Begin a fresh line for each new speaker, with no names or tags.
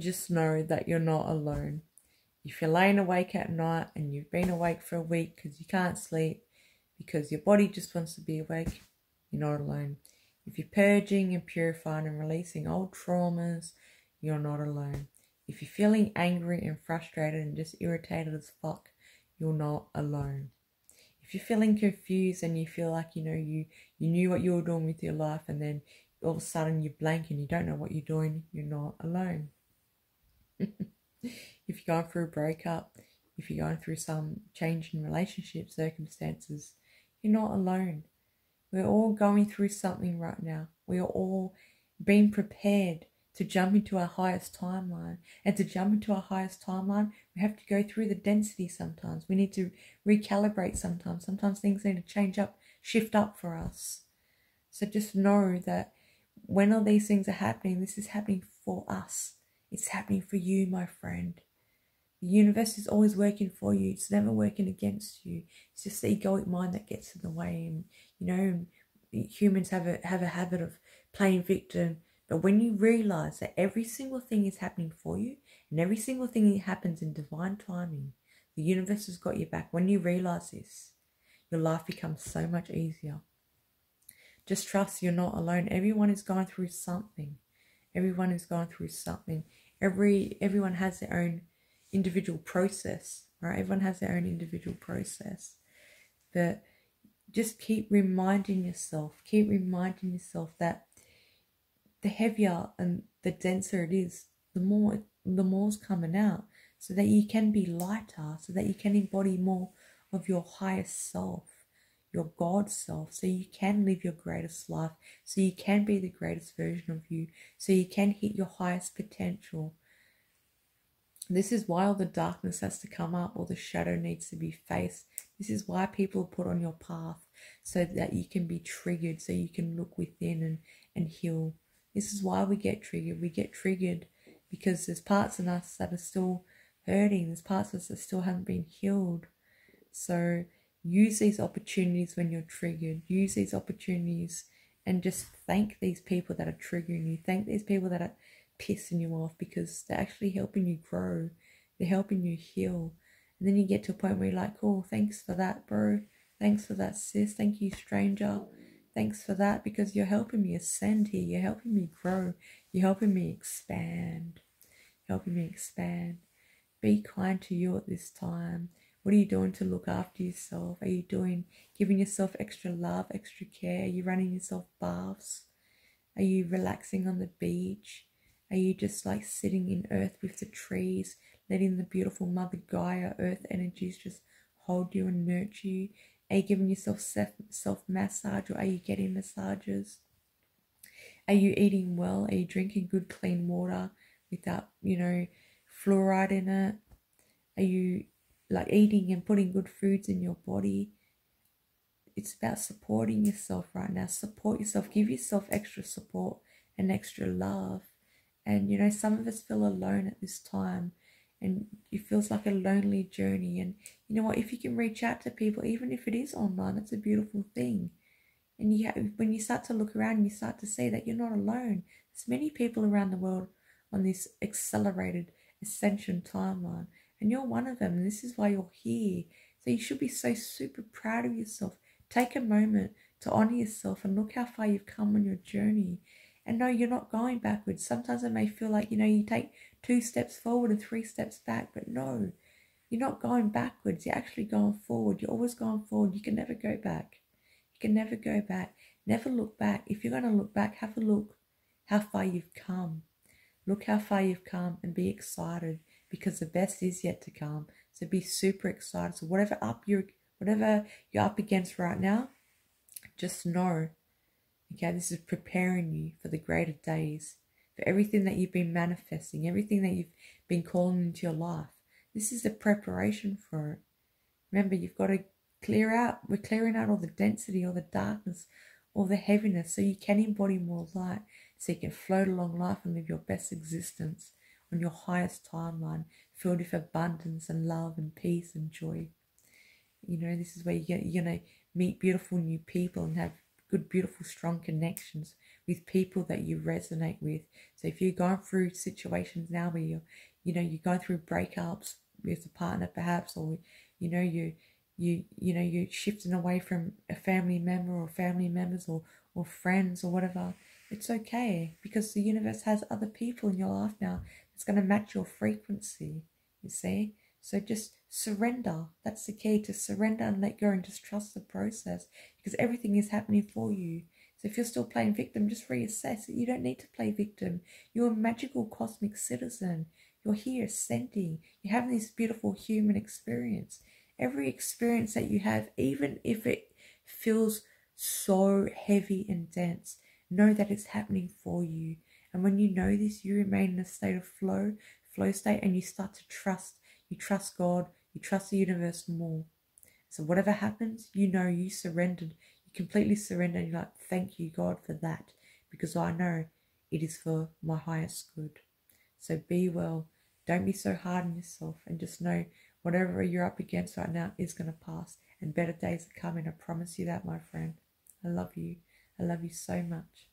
just know that you're not alone. If you're laying awake at night and you've been awake for a week because you can't sleep, because your body just wants to be awake, you're not alone. If you're purging and purifying and releasing old traumas, you're not alone. If you're feeling angry and frustrated and just irritated as fuck, you're not alone. If you're feeling confused and you feel like you know you you knew what you were doing with your life and then all of a sudden you're blank and you don't know what you're doing, you're not alone. if you're going through a breakup, if you're going through some change in relationship circumstances, you're not alone. We're all going through something right now. We are all being prepared to jump into our highest timeline. And to jump into our highest timeline, we have to go through the density sometimes. We need to recalibrate sometimes. Sometimes things need to change up, shift up for us. So just know that when all these things are happening, this is happening for us. It's happening for you, my friend. The universe is always working for you. It's never working against you. It's just the egoic mind that gets in the way. And you know, humans have a have a habit of playing victim. But when you realize that every single thing is happening for you, and every single thing happens in divine timing, the universe has got your back. When you realize this, your life becomes so much easier. Just trust you're not alone. Everyone is going through something. Everyone is going through something. Every everyone has their own individual process, right? Everyone has their own individual process. But just keep reminding yourself, keep reminding yourself that the heavier and the denser it is, the more the more's coming out, so that you can be lighter, so that you can embody more of your highest self your God self so you can live your greatest life, so you can be the greatest version of you, so you can hit your highest potential. This is why all the darkness has to come up, all the shadow needs to be faced. This is why people put on your path so that you can be triggered, so you can look within and, and heal. This is why we get triggered. We get triggered because there's parts in us that are still hurting, there's parts of us that still haven't been healed. So use these opportunities when you're triggered. Use these opportunities and just thank these people that are triggering you. Thank these people that are pissing you off because they're actually helping you grow. They're helping you heal. And then you get to a point where you're like, oh, thanks for that, bro. Thanks for that, sis. Thank you, stranger. Thanks for that because you're helping me ascend here. You're helping me grow. You're helping me expand. You're helping me expand. Be kind to you at this time. What are you doing to look after yourself? Are you doing giving yourself extra love, extra care? Are you running yourself baths? Are you relaxing on the beach? Are you just like sitting in earth with the trees, letting the beautiful Mother Gaia earth energies just hold you and nurture you? Are you giving yourself self massage or are you getting massages? Are you eating well? Are you drinking good clean water without, you know, fluoride in it? Are you like eating and putting good foods in your body. It's about supporting yourself right now. Support yourself. Give yourself extra support and extra love. And you know, some of us feel alone at this time and it feels like a lonely journey. And you know what? If you can reach out to people, even if it is online, it's a beautiful thing. And you have, when you start to look around, you start to see that you're not alone. There's many people around the world on this accelerated ascension timeline and you're one of them. And this is why you're here. So you should be so super proud of yourself. Take a moment to honor yourself and look how far you've come on your journey. And no, you're not going backwards. Sometimes it may feel like, you know, you take two steps forward and three steps back, but no, you're not going backwards. You're actually going forward. You're always going forward. You can never go back. You can never go back. Never look back. If you're going to look back, have a look how far you've come. Look how far you've come and be excited because the best is yet to come. So be super excited. So whatever up you're whatever you're up against right now, just know, okay, this is preparing you for the greater days, for everything that you've been manifesting, everything that you've been calling into your life. This is the preparation for it. Remember, you've got to clear out, we're clearing out all the density, all the darkness, all the heaviness, so you can embody more light, so you can float along life and live your best existence on your highest timeline, filled with abundance and love and peace and joy. You know, this is where you get, you're going to meet beautiful new people and have good, beautiful, strong connections with people that you resonate with. So if you're going through situations now where you're, you know, you're going through breakups with a partner perhaps, or, you know, you, you, you know, you're shifting away from a family member or family members or, or friends or whatever, it's okay because the universe has other people in your life now that's going to match your frequency, you see? So just surrender. That's the key to surrender and let go and just trust the process because everything is happening for you. So if you're still playing victim, just reassess. You don't need to play victim. You're a magical cosmic citizen. You're here ascending. You're having this beautiful human experience. Every experience that you have, even if it feels so heavy and dense, know that it's happening for you. And when you know this, you remain in a state of flow, flow state, and you start to trust. You trust God, you trust the universe more. So whatever happens, you know you surrendered You completely surrender and you're like, thank you, God, for that, because I know it is for my highest good. So be well. Don't be so hard on yourself and just know whatever you're up against right now is going to pass and better days are coming. I promise you that, my friend. I love you. I love you so much.